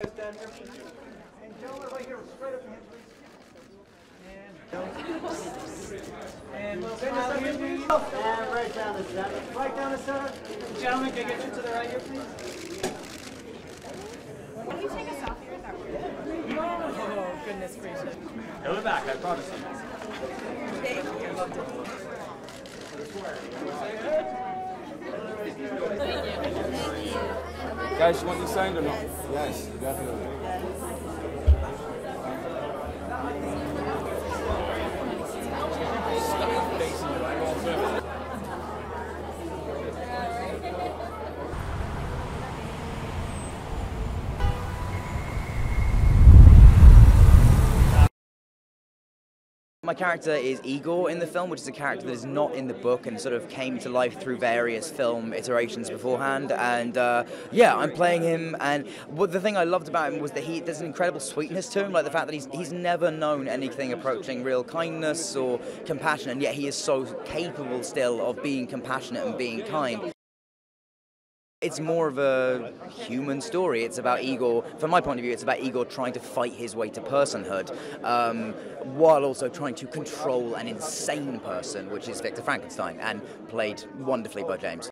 And gentlemen, right here, up hands, please. And, and right down the center. Right down the center. Gentlemen, can I get you to the right here, please? Can you take a selfie with that word? Oh, goodness gracious. Go to back, I promise you. Thank you. Guys, you want these signed or not? Yes, definitely. My character is Igor in the film, which is a character that is not in the book and sort of came to life through various film iterations beforehand. And uh, yeah, I'm playing him. And what the thing I loved about him was that he there's an incredible sweetness to him, like the fact that he's he's never known anything approaching real kindness or compassion, and yet he is so capable still of being compassionate and being kind. It's more of a human story. It's about Igor, from my point of view, it's about Igor trying to fight his way to personhood um, while also trying to control an insane person, which is Victor Frankenstein, and played wonderfully by James.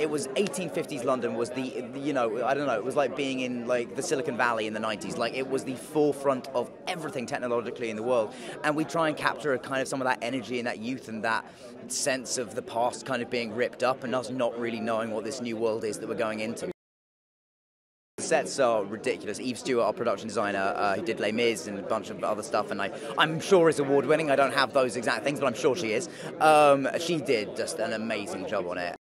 It was 1850s London was the, you know, I don't know, it was like being in like the Silicon Valley in the 90s. Like it was the forefront of everything technologically in the world. And we try and capture a kind of some of that energy and that youth and that sense of the past kind of being ripped up and us not really knowing what this new world is that we're going into. The sets are ridiculous. Eve Stewart, our production designer, uh, who did Les Mis and a bunch of other stuff, and I, I'm sure is award winning. I don't have those exact things, but I'm sure she is. Um, she did just an amazing job on it.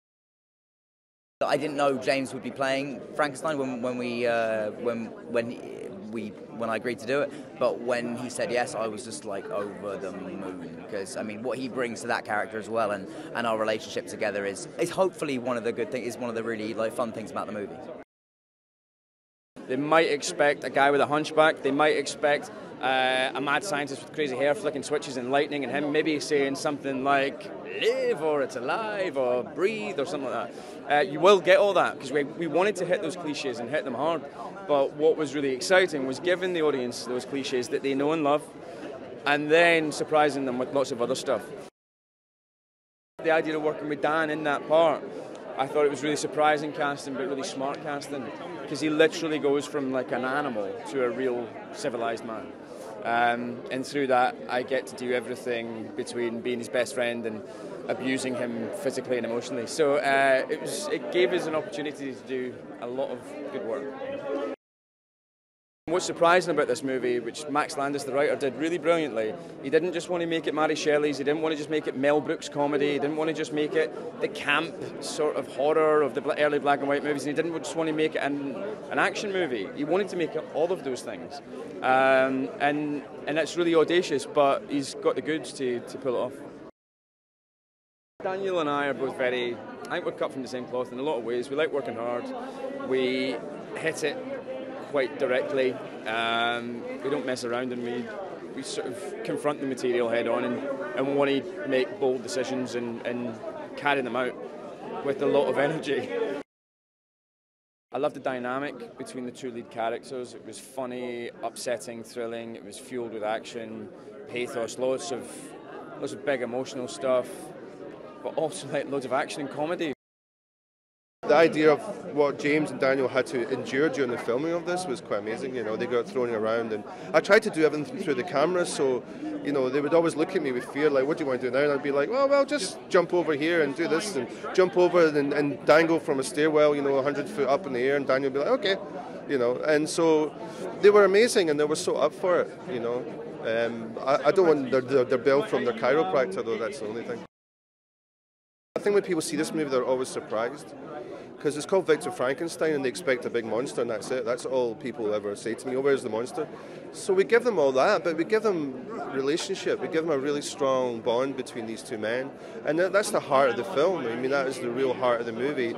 I didn't know James would be playing Frankenstein when, when we uh, when when we when I agreed to do it. But when he said yes, I was just like over the moon because I mean what he brings to that character as well, and, and our relationship together is is hopefully one of the good things. Is one of the really like fun things about the movie. They might expect a guy with a hunchback. They might expect uh, a mad scientist with crazy hair flicking switches and lightning, and him maybe saying something like "live" or "it's alive" or "breathe" or something like that. Uh, you will get all that because we, we wanted to hit those cliches and hit them hard. But what was really exciting was giving the audience those cliches that they know and love, and then surprising them with lots of other stuff. The idea of working with Dan in that part, I thought it was really surprising casting, but really smart casting, because he literally goes from like an animal to a real civilized man. Um, and through that, I get to do everything between being his best friend and abusing him physically and emotionally. So uh, it was, it gave us an opportunity to do a lot of good work. What's surprising about this movie, which Max Landis, the writer, did really brilliantly, he didn't just want to make it Mary Shelley's, he didn't want to just make it Mel Brooks comedy, he didn't want to just make it the camp sort of horror of the early black and white movies, and he didn't just want to make it an, an action movie. He wanted to make it all of those things. Um, and, and it's really audacious, but he's got the goods to, to pull it off. Daniel and I are both very, I think we're cut from the same cloth in a lot of ways. We like working hard, we hit it quite directly. Um, we don't mess around and we, we sort of confront the material head on and, and want to make bold decisions and, and carry them out with a lot of energy. I loved the dynamic between the two lead characters. It was funny, upsetting, thrilling. It was fueled with action, pathos, lots of lots of big emotional stuff, but also like loads of action and comedy. The idea of what James and Daniel had to endure during the filming of this was quite amazing. You know, they got thrown around, and I tried to do everything through the camera, so you know they would always look at me with fear, like, "What do you want to do now?" And I'd be like, "Well, well, just jump over here and do this, and jump over and, and dangle from a stairwell, you know, 100 foot up in the air." And Daniel would be like, "Okay," you know. And so they were amazing, and they were so up for it. You know, um, I, I, don't want their, their, their bill from their chiropractor though. That's the only thing. I think when people see this movie, they're always surprised because it's called Victor Frankenstein and they expect a big monster and that's it. That's all people ever say to me, oh, where's the monster? So we give them all that, but we give them relationship. We give them a really strong bond between these two men. And that's the heart of the film. I mean, that is the real heart of the movie.